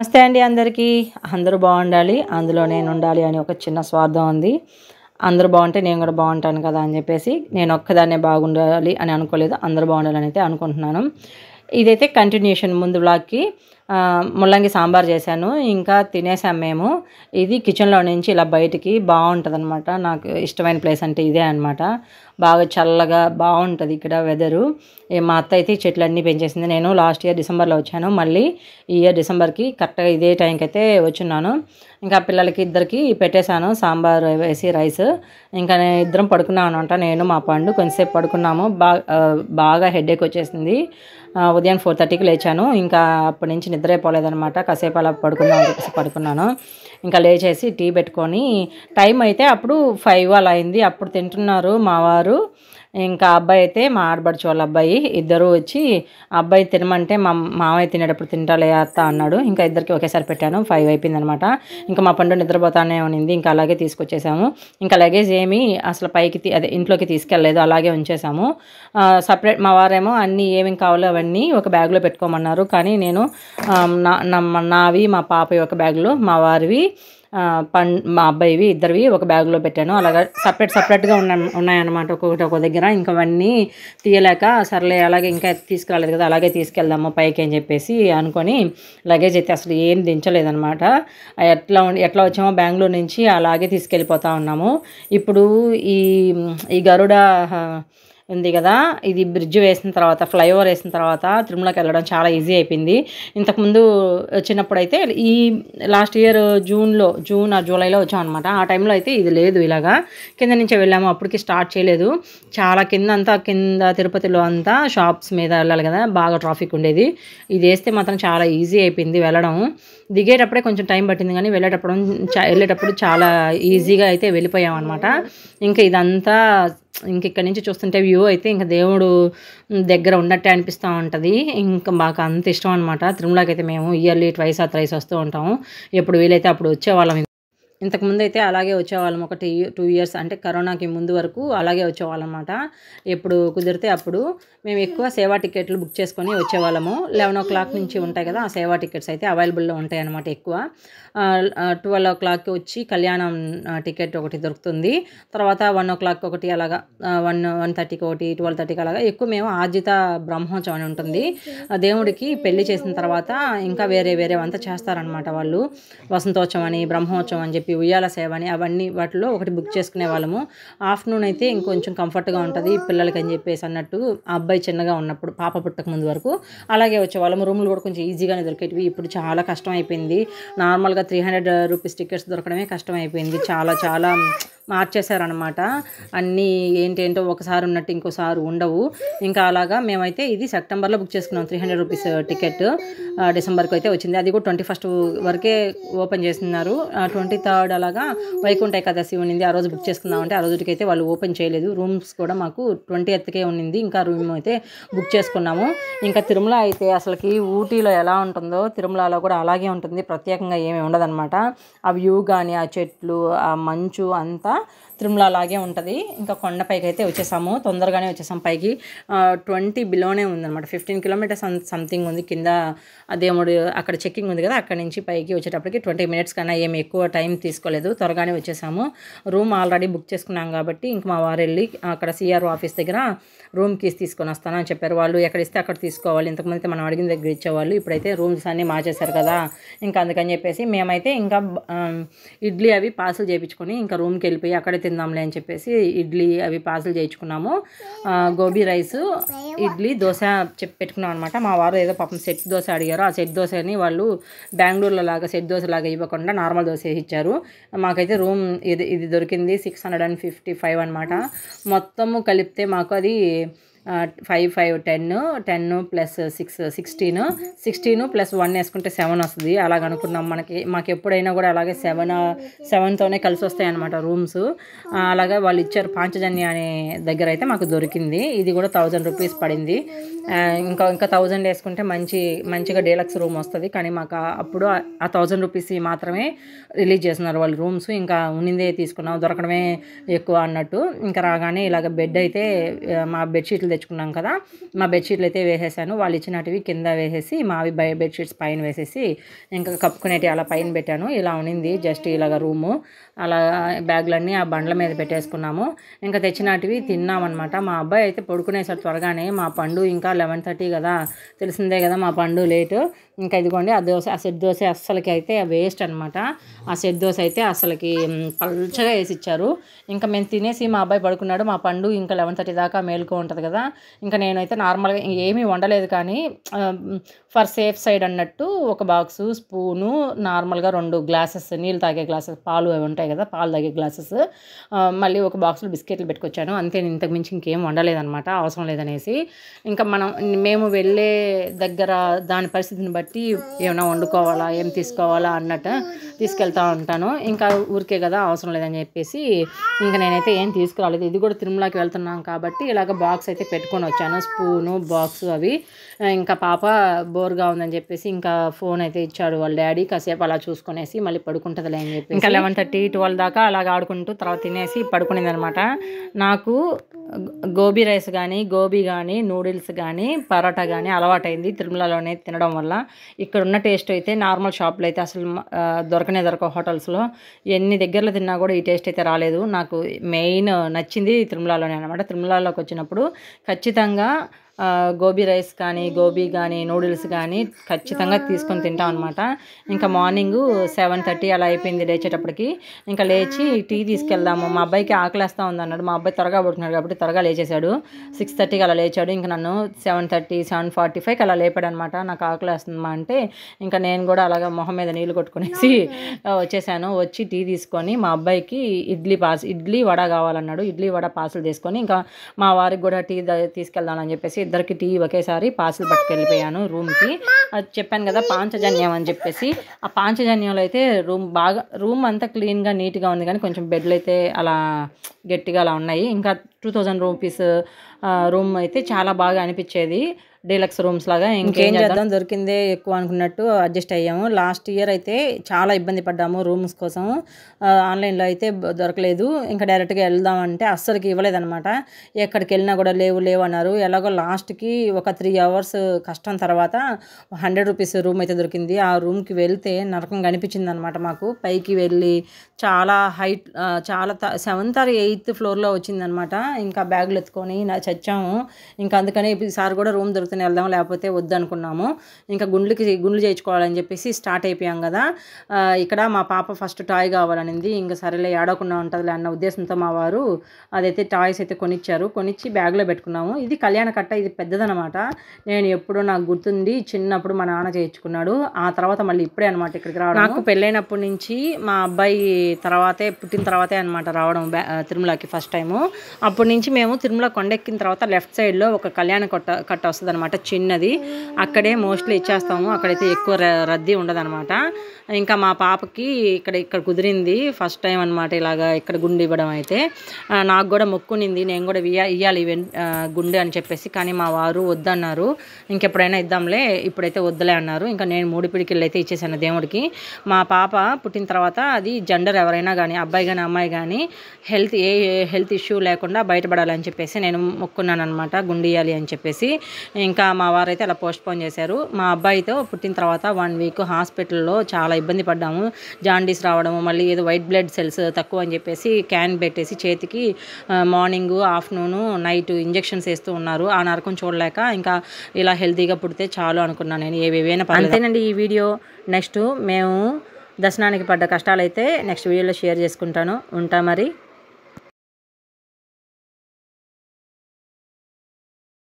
నమస్తే అండి అందరికీ. అందరూ బాగుండాలి అందులో నేను ఉండాలి అని ఒక చిన్న స్వార్థం ఉంది. అందరూ బాగుంటే నేను కూడా బాగుంటాను కదా అని చెప్పేసి నేను ఒక్కదాన్నే బాగుండాలి అని అనుకోలేదు. అందరూ బాగుండాలని అయితే అనుకుంటున్నాను. ఇదైతే కంటిన్యూషన్ ముందు బ్లాగ్కి ముల్లంగి సాంబార్ చేశాను. ఇంకా తినేసాం మేము. ఇది కిచెన్లో నుంచి ఇలా బయటికి బాగుంటుంది అనమాట నాకు ఇష్టమైన ప్లేస్ అంటే ఇదే అనమాట బాగా చల్లగా బాగుంటుంది ఇక్కడ వెదరు. మా అత్త అయితే చెట్లన్నీ పెంచేసింది. నేను లాస్ట్ ఇయర్ డిసెంబర్లో వచ్చాను. మళ్ళీ ఈ ఇయర్ డిసెంబర్కి కరెక్ట్గా ఇదే టైంకి అయితే వచ్చున్నాను. ఇంకా పిల్లలకి ఇద్దరికి పెట్టేశాను. సాంబార్ వేసి రైస్. ఇంకా నేను ఇద్దరం పడుకున్నాను అనమాట నేను మా పండు కొంతసేపు పడుకున్నాము. బాగా బాగా హెడేక్ వచ్చేసింది. ఉదయం ఫోర్ థర్టీకి లేచాను. ఇంకా అప్పటి నుంచి నిద్రైపోలేదనమాట కాసేపు అలా పడుకుందాం అని చెప్పేసి పడుకున్నాను. ఇంకా లేచేసి టీ పెట్టుకొని టైం అయితే అప్పుడు ఫైవ్ అలా అయింది. అప్పుడు తింటున్నారు మా వారు. ఇంకా అబ్బాయి అయితే మా ఆడబడిచి వాళ్ళ అబ్బాయి ఇద్దరు వచ్చి అబ్బాయి తినమంటే మా మామయ్య తినేటప్పుడు తింటాలే అత్త అన్నాడు. ఇంకా ఇద్దరికి ఒకేసారి పెట్టాను. ఫైవ్ అయిపోయింది అనమాట ఇంకా మా పండు నిద్రపోతానే ఉన్నింది ఇంకా అలాగే తీసుకొచ్చేసాము. ఇంకా లగేజ్ ఏమీ అసలు పైకి అదే ఇంట్లోకి తీసుకెళ్ళలేదు. అలాగే ఉంచేసాము. సపరేట్ మా వారేమో అన్నీ ఏమేమి కావాలో అవన్నీ ఒక బ్యాగ్లో పెట్టుకోమన్నారు. కానీ నేను నా నా- నావి మా పాప ఒక బ్యాగ్లో మా వారివి పం మా అబ్బాయివి ఇద్దరివి ఒక బ్యాగ్లో పెట్టాను. అలాగా సపరేట్ సపరేట్గా ఉన్న ఉన్నాయన్నమాట. ఒక్కొక్కటి ఒక్కొక్క దగ్గర. ఇంకవన్నీ తీయలేక సర్లే అలాగే ఇంకా తీసుకురాలేదు కదా అలాగే తీసుకెళ్దాము పైకి అని చెప్పేసి అనుకొని లగేజ్ అయితే అసలు ఏం దించలేదన్నమాట. ఎట్లా ఉండి ఎట్లా వచ్చామో బెంగళూరు నుంచి అలాగే తీసుకెళ్ళిపోతా ఉన్నాము. ఇప్పుడు ఈ ఈ గరుడ ఉంది కదా? ఇది బ్రిడ్జ్ వేసిన తర్వాత ఫ్లైఓవర్ వేసిన తర్వాత తిరుమలకి వెళ్ళడం చాలా ఈజీ అయిపోయింది. ఇంతకుముందు వచ్చినప్పుడు అయితే ఈ లాస్ట్ ఇయర్ జూన్లో జూన్ ఆ జూలైలో వచ్చాం అనమాట ఆ టైంలో అయితే ఇది లేదు ఇలాగా. కింద నుంచే వెళ్ళాము అప్పటికి స్టార్ట్ చేయలేదు. చాలా కింద అంతా కింద తిరుపతిలో అంతా షాప్స్ మీద వెళ్ళాలి కదా? బాగా ట్రాఫిక్ ఉండేది. ఇది వేస్తే మాత్రం చాలా ఈజీ అయిపోయింది వెళ్ళడం. దిగేటప్పుడే కొంచెం టైం పట్టింది కానీ వెళ్ళేటప్పుడు చా- వెళ్ళేటప్పుడు చాలా ఈజీగా అయితే వెళ్ళిపోయామన్నమాట. ఇంకా ఇదంతా ఇంక ఇక్కడ నుంచి చూస్తుంటే వ్యూ అయితే ఇంకా దేవుడు దగ్గర ఉన్నట్టే అనిపిస్తూ ఉంటుంది. ఇంకా మాకు అంత ఇష్టం అనమాట తిరుమలకి అయితే మేము ఇయర్లీ ట్వైస్ ఆ త్రైస్ వస్తూ ఉంటాము. ఎప్పుడు వీలైతే అప్పుడు వచ్చేవాళ్ళం ఇంతకుముందు అయితే అలాగే వచ్చేవాళ్ళం. ఒక టూ టూ ఇయర్స్ అంటే కరోనాకి ముందు వరకు అలాగే వచ్చేవాళ్ళం అనమాట ఎప్పుడు కుదిరితే అప్పుడు మేము ఎక్కువ సేవా టికెట్లు బుక్ చేసుకొని వచ్చేవాళ్ళము. లెవెన్ ఓ క్లాక్ నుంచి ఉంటాయి కదా ఆ సేవా టికెట్స్ అయితే అవైలబుల్లో ఉంటాయి అనమాట ఎక్కువ ట్వెల్వ్ ఓ క్లాక్కి వచ్చి కళ్యాణం టికెట్ ఒకటి దొరుకుతుంది. తర్వాత వన్ ఓ క్లాక్ ఒకటి అలాగా వన్ వన్ థర్టీకి ఒకటి ట్వెల్వ్ థర్టీకి అలాగా ఎక్కువ మేము ఆర్జిత బ్రహ్మోత్సవం అని ఉంటుంది. ఆ దేవుడికి పెళ్ళి చేసిన తర్వాత ఇంకా వేరే వేరే అంతా చేస్తారనమాట వాళ్ళు. వసంతోత్సవం అని బ్రహ్మోత్సవం అని చెప్పి ఉయ్యాల సేవ అని అవన్నీ వాటిలో ఒకటి బుక్ చేసుకునే వాళ్ళము. ఆఫ్టర్నూన్ అయితే ఇంకొంచెం కంఫర్ట్గా ఉంటుంది పిల్లలకి అని చెప్పేసి అన్నట్టు ఆ అబ్బాయి చిన్నగా ఉన్నప్పుడు పాప పుట్టక ముందు వరకు అలాగే వచ్చేవాళ్ళము రూములు కూడా కొంచెం ఈజీగానే దొరికేటివి. ఇప్పుడు చాలా కష్టం అయిపోయింది నార్మల్గా త్రీ హండ్రెడ్ రూపీస్ టికెట్స్ దొరకడమే కష్టం అయిపోయింది చాలా చాలా మార్చేశారనమాట అన్నీ ఏంటేంటో ఒకసారి ఉన్నట్టు ఇంకోసారి ఉండవు. ఇంకా అలాగా మేమైతే ఇది సెప్టెంబర్లో బుక్ చేసుకున్నాం త్రీ హండ్రెడ్ రూపీస్ టికెట్ డిసెంబర్కి అయితే వచ్చింది. అది కూడా ట్వంటీ ఫస్ట్ వరకే ఓపెన్ చేస్తున్నారు. ట్వంటీ థర్డ్ అలాగా వైకుంఠ ఏకాదశి ఉన్నింది. ఆ రోజు బుక్ చేసుకుందాం అంటే ఆ రోజుకి అయితే వాళ్ళు ఓపెన్ చేయలేదు. రూమ్స్ కూడా మాకు ట్వంటీ ఎత్కే ఉండింది ఇంకా రూమ్ అయితే బుక్ చేసుకున్నాము. ఇంకా తిరుమల అయితే అసలుకి ఊటీలో ఎలా ఉంటుందో తిరుమలలో కూడా అలాగే ఉంటుంది. ప్రత్యేకంగా ఏమీ ఉండదన్నమాట. ఆ వ్యూ కానీ ఆ చెట్లు ఆ మంచు అంతా తిరుమల అలాగే ఉంటుంది. ఇంకా కొండపైకి అయితే వచ్చేసాము. తొందరగానే వచ్చేసాం. పైకి ట్వంటీ బిలోనే ఉందన్నమాట. ఫిఫ్టీన్ కిలోమీటర్స్ సంథింగ్ ఉంది కింద. అదేముడు దేవుడు అక్కడ చెక్కింగ్ ఉంది కదా అక్కడ నుంచి పైకి వచ్చేటప్పటికి ట్వంటీ మినిట్స్ కన్నా ఏమి ఎక్కువ టైం తీసుకోలేదు. త్వరగానే వచ్చేసాము. రూమ్ ఆల్రెడీ బుక్ చేసుకున్నాం కాబట్టి ఇంక మా వారు వెళ్ళి అక్కడ సిఆర్ఓ ఆఫీస్ దగ్గర రూమ్ కీస్ తీసుకొని వస్తాను అని చెప్పారు. వాళ్ళు ఎక్కడ ఇస్తే అక్కడ తీసుకోవాలి. ఇంతకుముందు అయితే మనం అడిగిన దగ్గర ఇచ్చేవాళ్ళు. ఇప్పుడైతే రూమ్స్ అన్నీ మార్చేశారు కదా. ఇంకా అందుకని చెప్పేసి మేమైతే ఇంకా ఇడ్లీ అవి పార్సల్ చేయించుకొని ఇంకా రూమ్కి వెళ్ళిపోయి. అక్కడే తిందాంలే అని చెప్పేసి ఇడ్లీ అవి పార్సల్ చేయించుకున్నాము. గోబీ రైస్ ఇడ్లీ దోశ చెప్పి పెట్టుకున్నాం అనమాట మా వారు ఏదో పాపం సెట్ దోశ అడిగారు. ఆ సెట్ దోశని వాళ్ళు బెంగళూరులో లాగా సెట్ దోశ లాగా ఇవ్వకుండా నార్మల్ దోశ ఇచ్చారు. మాకైతే రూమ్ ఇది ఇది దొరికింది six hundred and fifty five అనమాట మొత్తము కలిపితే మాకు అది five five ten ten plus six sixteen sixteen plus one వేసుకుంటే సెవెన్ వస్తుంది. అలాగ అనుకున్నాం మనకి. మాకు ఎప్పుడైనా కూడా అలాగే సెవెన్ సెవెన్తోనే కలిసి వస్తాయి అనమాట రూమ్స్ అలాగే వాళ్ళు ఇచ్చారు పాంచజన్య అనే దగ్గర అయితే మాకు దొరికింది. ఇది కూడా థౌజండ్ రూపీస్ పడింది. ఇంకా ఇంకా థౌజండ్ వేసుకుంటే మంచి మంచిగా డీలక్స్ రూమ్ వస్తుంది. కానీ మాకు అప్పుడు ఆ- థౌజండ్ రూపీస్ మాత్రమే రిలీజ్ చేస్తున్నారు వాళ్ళు రూమ్స్ ఇంకా ఉన్నిందే తీసుకున్నాం. దొరకడమే ఎక్కువ అన్నట్టు. ఇంకా రాగానే ఇలాగ బెడ్ అయితే మా బెడ్షీట్లు తెచ్చుకున్నాం కదా. మా బెడ్షీట్లు అయితే వేసేసాను. వాళ్ళు ఇచ్చినటివి కింద వేసేసి మావి బయ బెడ్షీట్స్ పైన వేసేసి ఇంకా కప్పుకునేటి అలా పైన పెట్టాను. ఇలా ఉనింది జస్ట్ ఇలాగ రూము. అలా బ్యాగులన్నీ ఆ బండ్ల మీద పెట్టేసుకున్నాము. ఇంకా తెచ్చినటివి తిన్నామన్నమాట. మా అబ్బాయి అయితే పడుకునేసాడు త్వరగానే. మా పండు ఇంకా లెవెన్ థర్టీ కదా. తెలిసిందే కదా మా పండు లేటు. ఇంకా ఇదిగోండి ఆ దోశ ఆ సెట్ దోశ అస్సలకి అయితే వేస్ట్ అనమాట ఆ సెట్ దోశ అయితే అసలుకి పల్చగా వేసి ఇచ్చారు. ఇంకా మేము తినేసి మా అబ్బాయి పడుకున్నాడు. మా పండు ఇంకా లెవెన్ థర్టీ దాకా మేలుకో ఉంటుంది కదా. ఇంకా నేనైతే నార్మల్గా ఏమీ వండలేదు కానీ ఫర్ సేఫ్ సైడ్ అన్నట్టు ఒక బాక్సు స్పూను నార్మల్గా రెండు గ్లాసెస్ నీళ్ళు తాగే గ్లాసెస్ పాలు అవి ఉంటాయి కదా పాలు తాగే గ్లాసెస్. మళ్ళీ ఒక బాక్స్లో బిస్కెట్లు పెట్టుకొచ్చాను. అంతే నేను ఇంతకు మించి ఇంకేం వండలేదనమాట అవసరం లేదనేసి. ఇంకా మనం మేము వెళ్ళే దగ్గర దాని పరిస్థితిని బట్టి ఏమైనా వండుకోవాలా ఏం తీసుకోవాలా అన్నట్టు తీసుకెళ్తా ఉంటాను. ఇంకా ఊరికే కదా అవసరం లేదని చెప్పేసి ఇంకా నేనైతే ఏం తీసుకురాలేదు. ఇది కూడా తిరుమలకి వెళ్తున్నాం కాబట్టి ఇలాగ బాక్స్ అయితే పెట్టుకొని వచ్చాను. స్పూను బాక్స్ అవి. ఇంకా పాప బోర్గా ఉందని చెప్పేసి ఇంకా ఫోన్ అయితే ఇచ్చాడు వాళ్ళ డాడీ. కాసేపు అలా చూసుకునేసి మళ్ళీ పడుకుంటుందిలే అని చెప్పి ఇంకా లెవెన్ థర్టీ ట్వెల్వ్ దాకా అలాగ ఆడుకుంటూ తర్వాత తినేసి పడుకునేది అనమాట నాకు గోబీ రైస్ కానీ గోబీ కానీ నూడిల్స్ కానీ పరోటా కానీ అలవాటైంది తిరుమలలోనే తినడం వల్ల. ఇక్కడ ఉన్న టేస్ట్ అయితే నార్మల్ షాప్లో అయితే అసలు దొరకనే దొరక హోటల్స్లో. ఎన్ని దగ్గరలో తిన్నా కూడా ఈ టేస్ట్ అయితే రాలేదు. నాకు మెయిన్ నచ్చింది తిరుమలలోనే అనమాట తిరుమలలోకి వచ్చినప్పుడు ఖచ్చితంగా గోబీ రైస్ కానీ గోబీ కానీ నూడిల్స్ కానీ ఖచ్చితంగా తీసుకొని తింటాం అనమాట ఇంకా మార్నింగ్ సెవెన్ థర్టీ అలా అయిపోయింది లేచేటప్పటికి. ఇంకా లేచి టీ తీసుకెళ్దాము. మా అబ్బాయికి ఆకలేస్తా ఉంది అన్నాడు మా అబ్బాయి త్వరగా పడుకున్నాడు కాబట్టి త్వరగా లేచేశాడు. సిక్స్ థర్టీకి అలా లేచాడు. ఇంకా నన్ను సెవెన్ థర్టీ సెవెన్ ఫార్టీ ఫైవ్కి అలా లేపాడు అనమాట నాకు ఆకలేస్తుందమ్మా అంటే ఇంకా నేను కూడా అలాగా మొహం మీద నీళ్ళు కొట్టుకునేసి వచ్చేసాను. వచ్చి టీ తీసుకొని మా అబ్బాయికి ఇడ్లీ పాస్ ఇడ్లీ వడ కావాలన్నాడు. ఇడ్లీ వడ పార్సల్ తీసుకొని ఇంకా మా వారికి కూడా టీ తీసుకెళ్దామని చెప్పేసి ఇద్దరికి టీ ఒకేసారి పార్సల్ పట్టుకెళ్ళిపోయాను రూమ్కి. అది చెప్పాను కదా పాంచజన్యం అని చెప్పేసి. ఆ పాంచజన్యంలో అయితే రూమ్ బాగా రూమ్ అంతా క్లీన్గా నీట్గా ఉంది కానీ కొంచెం బెడ్లు అయితే అలా గట్టిగా అలా ఉన్నాయి. ఇంకా టూ థౌజండ్ రూపీస్ రూమ్ అయితే చాలా బాగా అనిపించేది. డీలక్స్ రూమ్స్ లాగా ఇంకేం చేద్దాం? దొరికిందే ఎక్కువ అనుకున్నట్టు అడ్జస్ట్ అయ్యాము. లాస్ట్ ఇయర్ అయితే చాలా ఇబ్బంది పడ్డాము రూమ్స్ కోసం. ఆన్లైన్లో అయితే దొరకలేదు. ఇంకా డైరెక్ట్గా వెళ్దాం అంటే అస్సలకి ఇవ్వలేదన్నమాట. ఎక్కడికి వెళ్ళినా కూడా లేవు లేవు అన్నారు. ఎలాగో లాస్ట్కి ఒక త్రీ అవర్స్ కష్టం తర్వాత హండ్రెడ్ రూపీస్ రూమ్ అయితే దొరికింది. ఆ రూమ్కి వెళ్తే నరకం కనిపించింది అనమాట మాకు. పైకి వెళ్ళి చాలా హైట్ చాలా సెవెంత్ ఆర్ ఎయిత్ ఫ్లోర్లో వచ్చిందనమాట ఇంకా బ్యాగులు ఎత్తుకొని నా చచ్చాము. ఇంకా అందుకని ఈసారి కూడా రూమ్ దొరికితే వెళ్దాం లేకపోతే వద్దనుకున్నాము ఇంకా గుండ్లకి గుండ్లు చేయించుకోవాలని చెప్పేసి స్టార్ట్ అయిపోయాం కదా. ఇక్కడ మా పాప ఫస్ట్ టాయ్ కావాలనింది. ఇంకా సరేలే ఏడవకుండా ఉంటుందిలే అన్న ఉద్దేశంతో మా వారు అదైతే టాయ్స్ అయితే కొనిచ్చారు. కొనిచ్చి బ్యాగ్లో పెట్టుకున్నాము. ఇది కళ్యాణ కట్ట ఇది పెద్దదనమాట. నేను ఎప్పుడో నాకు గుర్తుంది చిన్నప్పుడు మా నాన్న చేయించుకున్నాడు. ఆ తర్వాత మళ్ళీ ఇప్పుడే అనమాట ఇక్కడికి రావడం నాకు పెళ్ళైనప్పటి నుంచి మా అబ్బాయి తర్వాతే పుట్టిన తర్వాతే అనమాట రావడం బ్యా- తిరుమలకి ఫస్ట్ టైము. అప్పటి నుంచి మేము తిరుమల కొండెక్కిన తర్వాత లెఫ్ట్ సైడ్లో ఒక కళ్యాణ కట్ట కట్ట వస్తుంది అనమాట చిన్నది. అక్కడే మోస్ట్లీ ఇచ్చేస్తాము. అక్కడైతే ఎక్కువ ర- రద్దీ ఉండదనమాట ఇంకా మా పాపకి ఇక్కడ ఇక్కడ కుదిరింది ఫస్ట్ టైం అనమాట ఇలాగా ఇక్కడ గుండె ఇవ్వడం అయితే. నాకు కూడా మొక్కునింది. నేను కూడా ఇయ్య ఇవ్వాలి గుండె అని చెప్పేసి. కానీ మా వారు వద్దన్నారు. ఇంకెప్పుడైనా ఇద్దాంలే ఇప్పుడైతే వద్దులే అన్నారు. ఇంకా నేను మూడు పిడికిళ్ళు అయితే ఇచ్చేసాను దేవుడికి. మా పాప పుట్టిన తర్వాత అది జెండర్ ఎవరైనా కానీ అబ్బాయి కానీ అమ్మాయి కానీ హెల్త్ ఏ హెల్త్ ఇష్యూ లేకుండా బయటపడాలని చెప్పేసి నేను మొక్కున్నాను అనమాట గుండె ఇవ్వాలి అని చెప్పేసి. ఇంకా మా వారైతే అలా పోస్ట్పోన్ చేశారు. మా అబ్బాయితో పుట్టిన తర్వాత వన్ వీక్ హాస్పిటల్లో చాలా ఇబ్బంది పడ్డాము. జాండీస్ రావడము మళ్ళీ ఏదో వైట్ బ్లడ్ సెల్స్ తక్కువ అని చెప్పేసి క్యాన్ పెట్టేసి చేతికి మార్నింగ్ ఆఫ్టర్నూన్ నైట్ ఇంజెక్షన్స్ వేస్తూ ఉన్నారు. ఆ నరకం చూడలేక ఇంకా ఇలా హెల్తీగా పుడితే చాలు అనుకున్నాను నేను. ఏవేవైనా అంతేనండి ఈ వీడియో. నెక్స్ట్ మేము దర్శనానికి పడ్డ కష్టాలైతే నెక్స్ట్ వీడియోలో షేర్ చేసుకుంటాను. ఉంటా మరి.